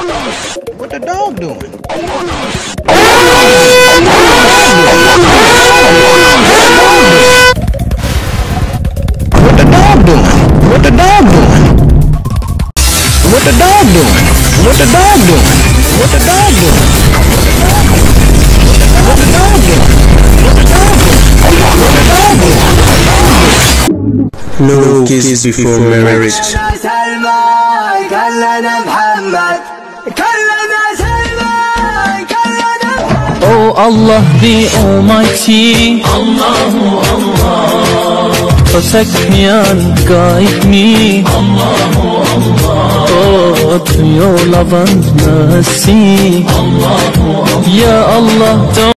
What the dog doing? What the dog doing? What the dog doing? What the dog doing? What the dog doing? What the dog doing? What the dog doing? What the dog doing? What the dog doing? No kiss before marriage. كلنا سلمان كلنا محمد Allah the Almighty. Allahu Allah Protect guide me Allahu Allah Oh through your love and mercy Allahu Allah Ya Allah